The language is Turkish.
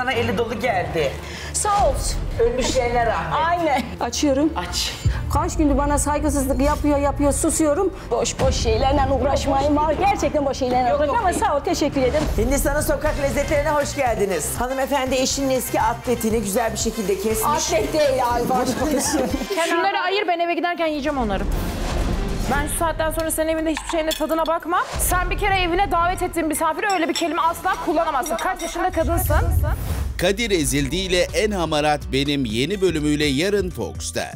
sana eli dolu geldi. Sağ olsun. Ölmüşlerine rahmet. Aynen. Açıyorum. Aç. Kaç gündür bana saygısızlık yapıyor yapıyor susuyorum. Boş boş şeylerle uğraşmayın var. Gerçekten boş şeylerle uğraşmayın ama sağ ol teşekkür ederim. Hindistan'ın sokak lezzetlerine hoş geldiniz. Hanımefendi eşinin eski atletini güzel bir şekilde kesmiş. Afiyet değil ay başkonusu. Şunları ayır ben eve giderken yiyeceğim onları. Ben şu saatten sonra senin evinde hiçbir şeyin de tadına bakma. Sen bir kere evine davet ettiğin misafire öyle bir kelime asla kullanamazsın. Kaç yaşında kadınsın? Kadir Ezildi ile En Hamarat Benim yeni bölümüyle yarın Fox'ta.